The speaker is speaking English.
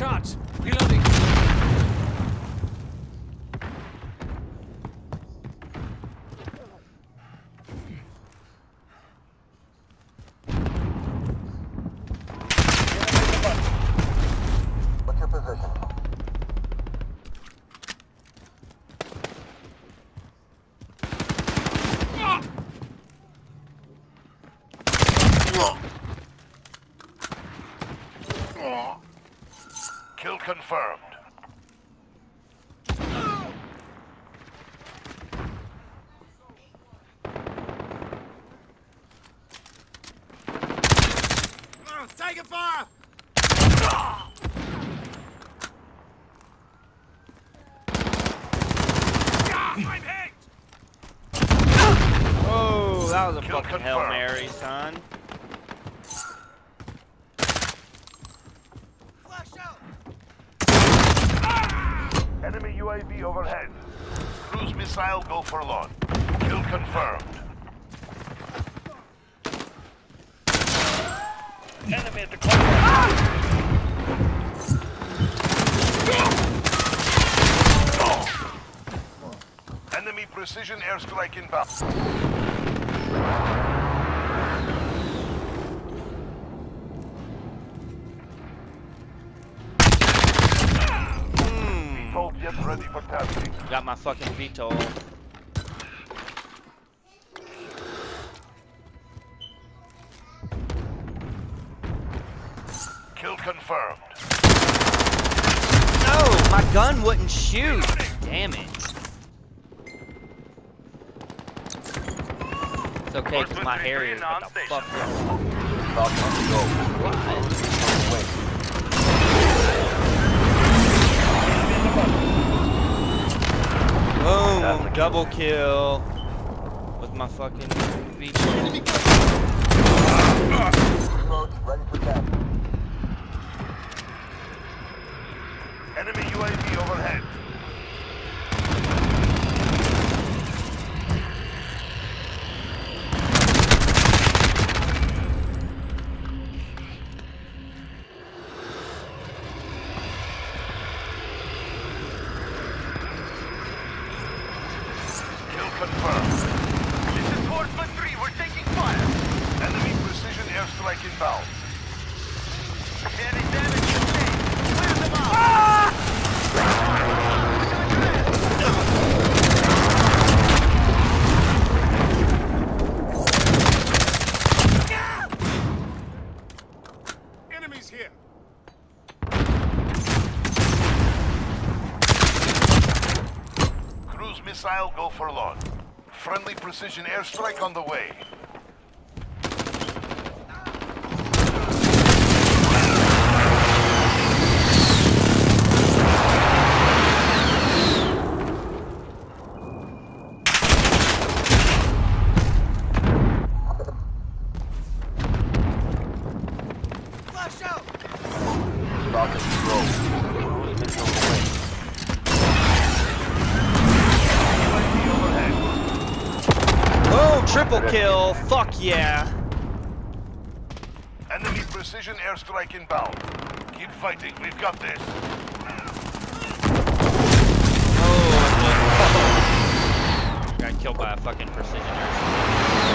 Charge! Reloading! Whoa! Confirmed. Taking fire! I'm hit! Oh, that was a Kill fucking Hail. Mary, son. Enemy UAV overhead. Cruise missile go for launch. Kill confirmed. Enemy at the corner. Enemy precision airstrike inbound. Got my fucking VTOL. Kill confirmed. No, my gun wouldn't shoot. Damn it. It's okay, cause my hair is what the fuck. Boom, double kill with my fucking. Enemy UAV overhead. Confirmed. This is Horseman 3, we're taking fire! Enemy precision airstrike inbound. Any damage sustained! Clear them out! Enemies here! Cruise missile go for launch. Friendly precision airstrike on the way. Triple kill. Fuck yeah. Enemy precision airstrike inbound. Keep fighting, we've got this. Oh, Got killed by a fucking precision airstrike.